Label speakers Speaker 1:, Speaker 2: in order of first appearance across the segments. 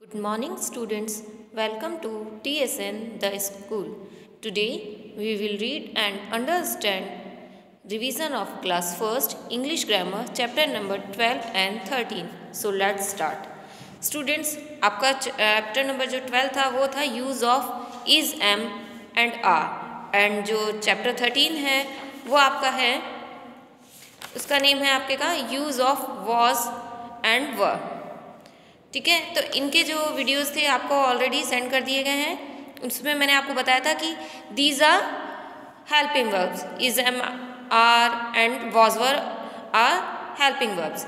Speaker 1: Good morning students welcome to T S N the school today we will read and understand revision of class first English grammar chapter number twelve and thirteen so let start students आपका chapter number जो twelve था, वो था use of is am and are and जो chapter thirteen है, वो आपका है, उसका नेम है आपके का use of was and were ठीक है? तो इनके जो वीडियोस थे, आपको ऑलरेडी सेंड कर दिए गए हैं। उसमें मैंने आपको बताया था कि these are helping verbs is am are and was were are helping verbs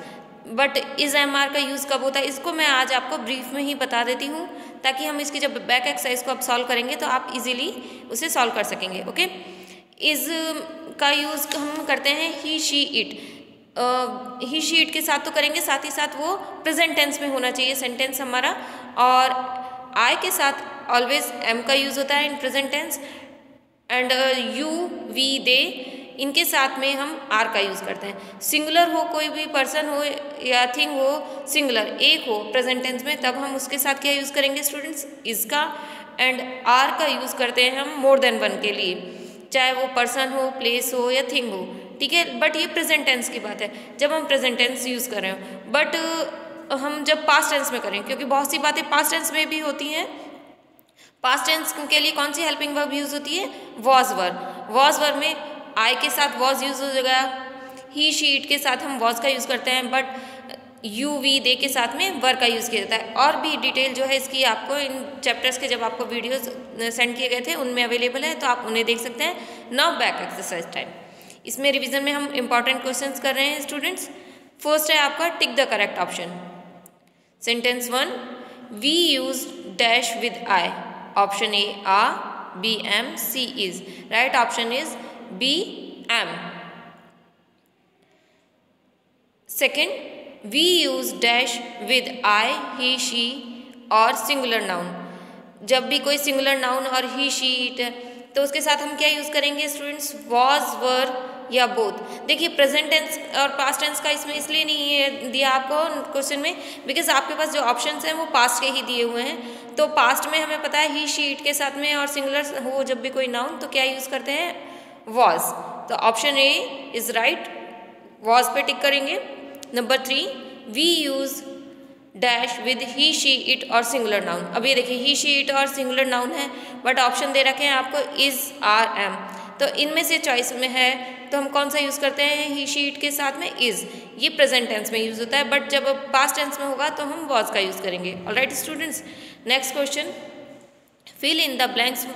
Speaker 1: but is am are का यूज़ कब होता है, इसको मैं आज आपको ब्रीफ में ही बता देती हूँ, ताकि हम इसकी जब बैक एक्सरसाइज को आप सॉल्व करेंगे तो आप इजीली उसे सॉल्व कर सकेंगे ओके इज़ का यूज़ हम करते हैं he she it he she it के साथ तो करेंगे, साथ ही साथ वो प्रेजेंट टेंस में होना चाहिए सेंटेंस हमारा। और आई के साथ ऑलवेज एम का यूज़ होता है in present tense and you we they इनके साथ में हम आर का यूज़ करते हैं। सिंगुलर हो, कोई भी पर्सन हो या थिंग हो सिंगुलर एक हो प्रेजेंट टेंस में, तब हम उसके साथ क्या यूज़ करेंगे स्टूडेंट्स इसका एंड आर का यूज़ करते हैं हम मोर देन वन के लिए। चाहे वो पर्सन हो प्लेस हो या थिंग हो। ठीक है? बट ये प्रेजेंट टेंस की बात है। जब हम प्रेजेंट टेंस यूज़ कर रहे हो। बट हम जब पास्ट टेंस में करें, क्योंकि बहुत सी बातें पास्ट टेंस में भी होती हैं। पास्ट टेंस के लिए कौन सी हेल्पिंग वर्ब यूज़ होती है? वॉज़ वर वॉज़ वर में आई के साथ वॉज़ यूज़ हो जाएगा। ही शीट के साथ हम वॉज़ का यूज़ करते हैं। बट यू वी दे के साथ में वर का यूज़ किया जाता है। और भी डिटेल जो है इसकी आपको इन चैप्टर्स के जब आपको वीडियोस सेंड किए गए थे, उनमें अवेलेबल है तो आप उन्हें देख सकते हैं। नाउ बैक एक्सरसाइज टाइम इसमें रिवीजन में हम इंपॉर्टेंट क्वेश्चंस कर रहे हैं स्टूडेंट्स फ़र्स्ट है आपका tick the correct option sentence one we use dash with I option A are B am C is right option is B am second we use dash with I he she और singular noun जब भी कोई singular noun और ही she तो उसके साथ हम क्या यूज़ करेंगे स्टूडेंट्स वॉज़ वर या बोथ देखिए प्रेजेंट टेंस और पास्ट टेंस का इसमें इसलिए नहीं है दिया आपको क्वेश्चन में बिकॉज़ आपके पास जो ऑप्शंस हैं, वो पास्ट के ही दिए हुए हैं। तो पास्ट में हमें पता है ही शीट के साथ में और सिंगुलर हो जब भी कोई नाउन तो क्या यूज़ करते हैं? वॉज़ तो option A is right was पे टिक करेंगे। Number three we use dash with he she it और सिंगुलर नाउन अब ये देखिए ही शी इट और सिंगुलर नाउन है बट ऑप्शन दे रखे हैं आपको इज़ आर एम तो इनमें से चॉइस में है तो हम कौन सा यूज़ करते हैं? ही शी इट के साथ में इज़ ये प्रेजेंट टेंस में यूज़ होता है बट जब पास्ट टेंस में होगा तो हम वॉज़ का यूज़ करेंगे. All right students next question fill in the blanks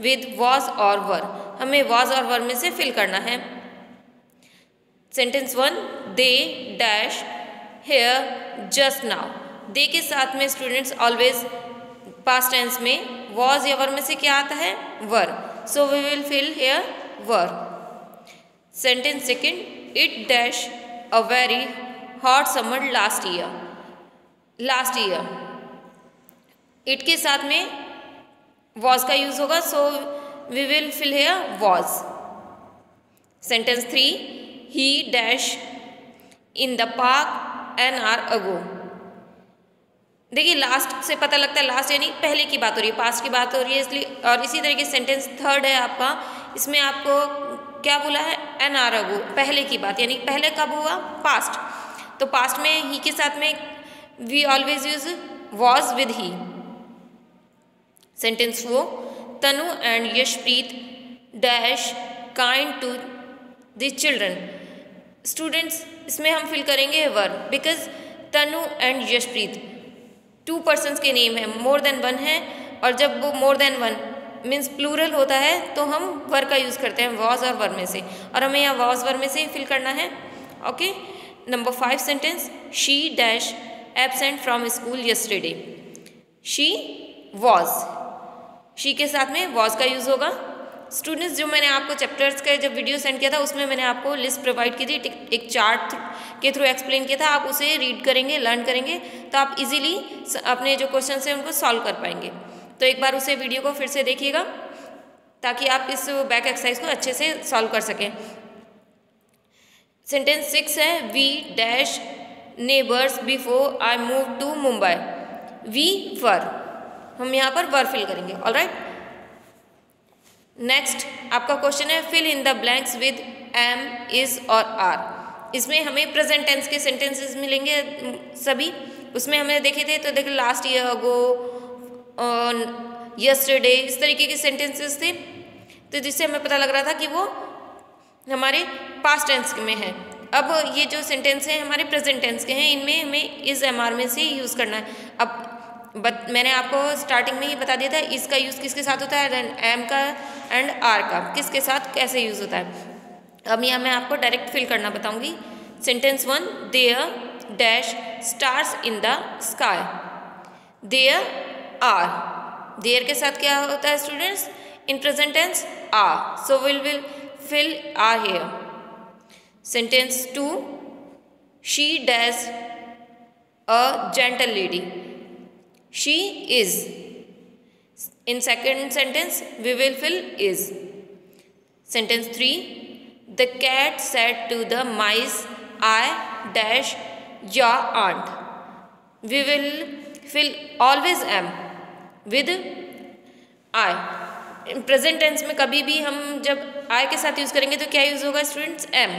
Speaker 1: with was और वर हमें वॉज़ और वर में से फिल करना है. Sentence one they dash here just now they के साथ में स्टूडेंट्स ऑलवेज पास्ट टेंस में वॉज़ या वर में से क्या आता है? Were so we will fill here were sentence second it dash a very hot summer last year last year it के साथ में वॉज़ का यूज़ होगा so we will fill here was sentence three he dash in the park an hour ago देखिए last से पता लगता है लास्ट यानी पहले की बात हो रही है पास्ट की बात हो रही है, इसलिए, और इसी तरीके सेंटेंस थर्ड है आपका, इसमें आपको क्या बोला है? एन आर अगो पहले की बात, यानी पहले कब हुआ? पास्ट तो पास्ट में ही के साथ में we always use was with he sentence वो Tanu and Yashpreet dash kind to the children students इसमें हम फिल करेंगे were because Tanu and Yashpreet two persons के नेम है मोर देन वन है, और जब वो more than one means plural होता है तो हम वर का यूज़ करते हैं वॉज़ और वर में से। और हमें यहाँ वॉज़ वर में से ही फिल करना है। Okay number five sentence she dash absent from school yesterday she was she के साथ में वॉज़ का यूज़ होगा। स्टूडेंट्स जो मैंने आपको चैप्टर्स का जब वीडियो सेंड किया था, उसमें मैंने आपको लिस्ट प्रोवाइड की थी एक चार्ट के थ्रू एक्सप्लेन किया था, आप उसे रीड करेंगे लर्न करेंगे तो आप इजीली अपने जो क्वेश्चन हैं, उनको सॉल्व कर पाएँगे। तो एक बार उसे वीडियो को फिर से देखिएगा, ताकि आप इस बैक एक्सरसाइज को अच्छे से सॉल्व कर सकें। सेंटेंस सिक्स है we dash neighbours before I move to Mumbai we were हम यहाँ पर वर फिल करेंगे ऑल राइट नेक्स्ट आपका क्वेश्चन है fill in the blanks with am is और आर इसमें हमें प्रेजेंट टेंस के सेंटेंसेस मिलेंगे सभी। उसमें हमें देखे थे तो देखो लास्ट ईयर अगो यस्टरडे इस तरीके के सेंटेंसेस थे। तो जिससे हमें पता लग रहा था कि वो हमारे पास्ट टेंस में है। अब ये जो सेंटेंस हैं, हमारे प्रेजेंट टेंस के हैं, इनमें हमें इस एम आर में से यूज़ करना है। अब बत, मैंने आपको स्टार्टिंग में ही बता दिया था इसका यूज़ किसके साथ होता है एम का एंड आर का किसके साथ कैसे यूज़ होता है। अब यहाँ मैं आपको डायरेक्ट फिल करना बताऊँगी। Sentence one there dash stars in the sky there are there के साथ क्या होता है students in present tense are so will will fill are here sentence two she dash a gentle lady she is in second sentence we will fill is sentence 3 the cat said to the mice i dash your aunt we will fill always am with i present tense में कभी भी हम जब आई के साथ use करेंगे तो क्या यूज़ होगा स्टूडेंट्स एम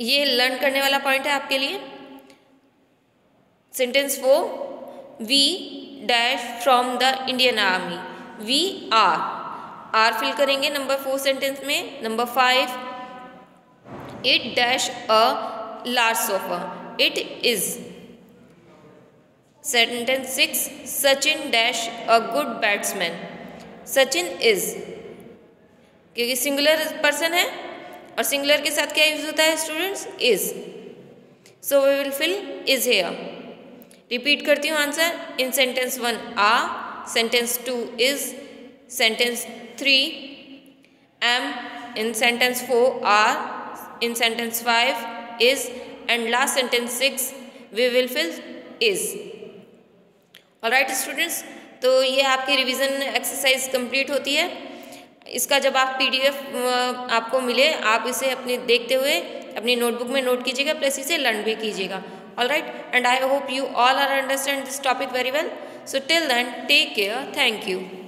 Speaker 1: ये लर्न करने वाला पॉइंट है आपके लिए sentence four we dash from the Indian army we are are fill करेंगे नंबर फोर सेंटेंस में. Number five it dash a large sofa it is sentence six Sachin dash a good batsman Sachin is क्योंकि singular person है और singular के साथ क्या use होता है students is so we will fill is here repeat करती हूँ answer in sentence one are sentence two is sentence three am in sentence four are in sentence five is and last sentence six we will fill is और right students तो ये आपकी revision exercise complete होती है। इसका जब आप PDF आपको मिले, आप इसे अपने देखते हुए अपनी नोटबुक में नोट कीजिएगा प्लस इसे लर्न भी कीजिएगा। All right? And i hope you all are understand this topic very well. So till then take care. Thank you